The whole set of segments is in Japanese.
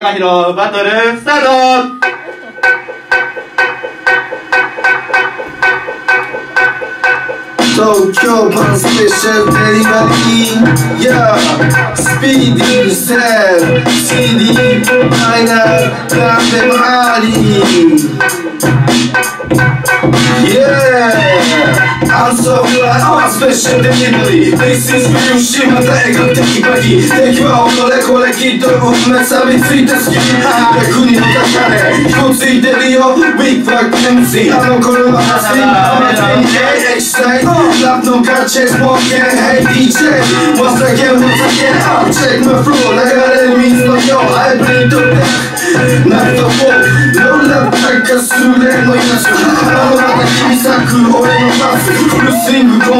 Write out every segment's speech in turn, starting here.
高弘バトルスタート東京版スペシャルデリバリー Yeah. スピーディーセル CD マイナーなんでもあり I'm so glad I'm a special delivery This is real shit また描く敵バギ敵は己これきっと運命錆びついて好き国の高値彦ついてるよ Big Black MC あの頃の走りあなたに AH したいラップのカルチェスポーケン Hey DJ Once again once again I'll check my flow 流れる水のよう I bring the back ナイトフォーローラッ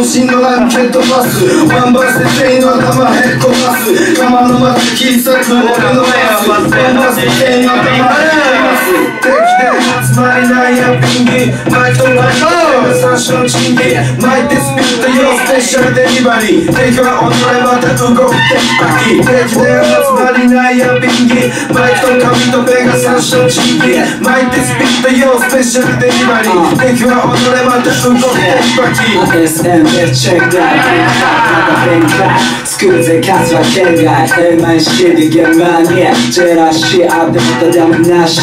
渾身のランケットパスワンバースで全員の頭へっこます。釜のまた切り裂く俺のパスワンバースで全員の頭へっこます敵で集まりないやピンギマイクとマイク三種のチンギマイクでスピットよスペシャルデリバリー。敵は己また動くテキパキ敵。で集まりないやピンギマイクと紙とペガ三種のチンギマイクでスピットよスペシャルデリバリー敵は己また動くテキパキ SM でチェックだまた弁解作るぜ数は県外 MIC で現場にジェラシーあってまたダメなし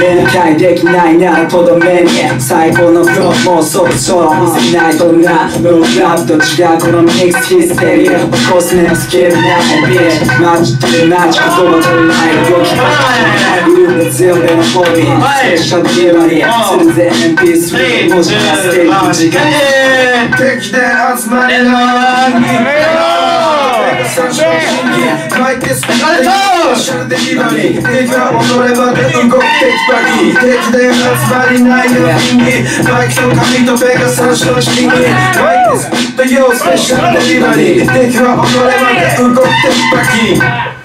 面会できないならとどめに最高のフローもうそろそろ見せないとなローラップと違うこのミックスヒステリー起こすねスキルなホビーマジでマジ言葉取れない動きグループ強めのホビースペシャルデリバリーするぜ MP3 文字がステーキ時間敵で集まれない三種の神器マイクスピードシャルデリバリー敵は己まで動くテキパキ敵で集まりないよ人気マイクと紙とペガ三種の神器マイクスピードよスペシャルデリバリー敵は己まで動くテキパキ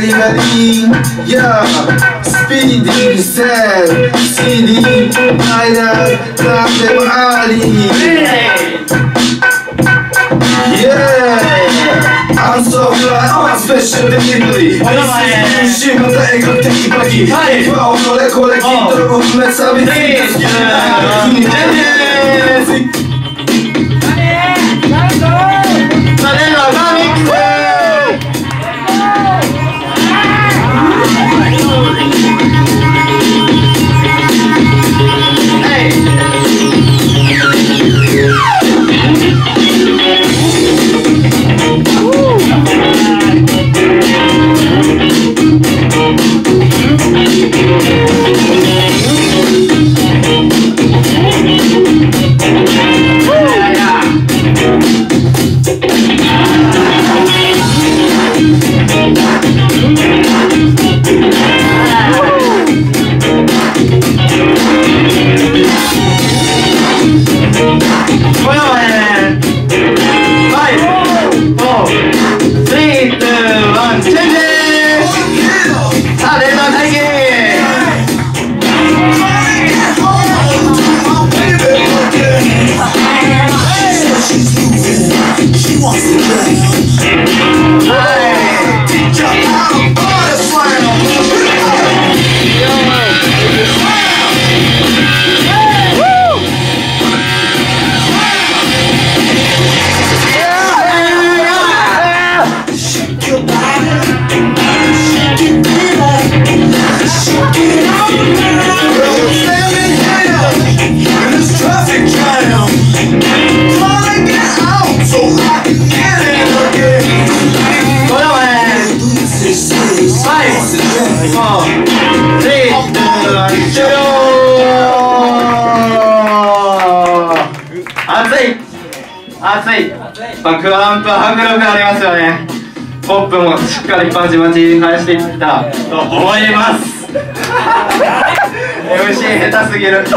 Special delivery, yeah. Speedy cell, CD, minor, なんでもあり。Yeah, I'm so glad I'm a special delivery. This is また描くテキパキ。敵は己これきっと運命錆びつい熱い。熱い。バックアンプ迫力ありますよね。ポップもしっかりパチパチ返していった。と思います。MC 下手すぎる。ジ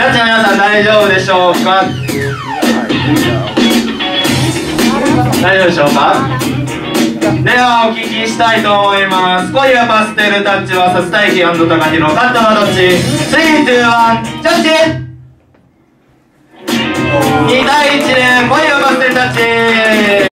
ャッジの皆さん大丈夫でしょうか？大丈夫でしょうか？ではお聞きしたいと思います。恋はパステルタッチはさすたいき高弘勝ったのはどっち ?3、2、1ジャッジ！2対1で声を出してタッチ